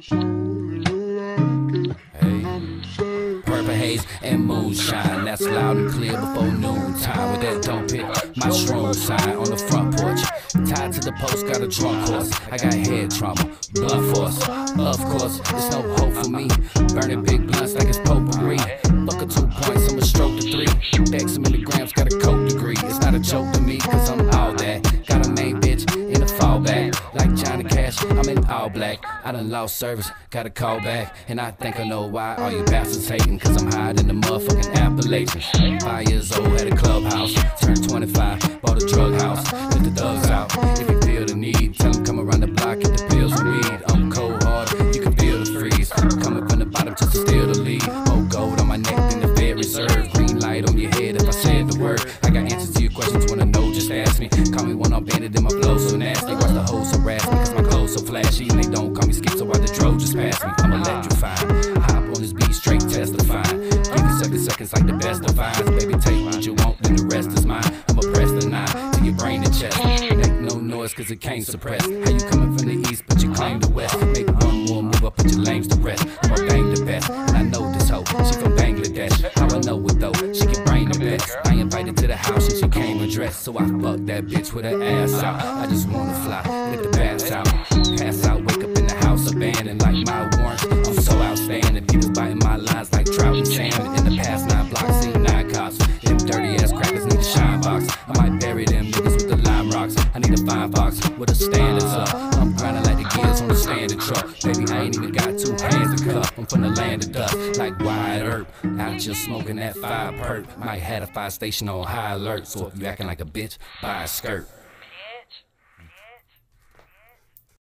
Purple haze and moonshine, that's loud and clear before noontime. With that hit, my strong sign on the front porch. Tied to the post, got a drunk horse. I got head trauma, blood force. Of course, there's no hope for me. Burning big blunts like it's potpourri. Fuck a two points, I'ma stroke the three. Back some milligrams, got a coke degree. It's not a joke black. I done lost service, got a call back. And I think I know why all you bastards hating. Cause I'm hiding the motherfucking Appalachians. Five years old at a clubhouse. Turned 25, bought a drug house. Let the thugs out. If you feel the need, tell them come around the block, get the pills and weed. I'm cold hearted, you can feel the freeze. Coming from the bottom just to steal the lead. More gold on my neck than the Fed Reserve. Green light on your head if I said the word. I me. One Arm Bandit in my flow so nasty. Watch the hoes harass me, cause my clothes so flashy. And they don't call me skip, so why the just pass me? I'm electrified. Hop on this beat, straight testifying. Give me seconds, seconds like the best of vines. Baby, take what you want, then the rest is mine. I'ma press the nine to your brain and chest. Make no noise, cause it can't suppress. How you coming from the east, but you I invited to the house and she came undressed. So I fucked that bitch with her ass out. I just wanna fly, let the bass out. Pass out, wake up in the house abandoned like my warrants. I'm so outstanding. People biting my lines like trout and salmon. In the past nine blocks, seen nine cops. Them dirty ass crackers need a shine box. I might bury them niggas with the lime rocks. I need a fine box with the standards up. I'm grinding like the gears on the standard truck. Baby, I ain't even got two hands from the land of dust, like wide earth. Out just smoking that fire perk. Might had a fire station on high alert. So if you acting like a bitch, buy a skirt.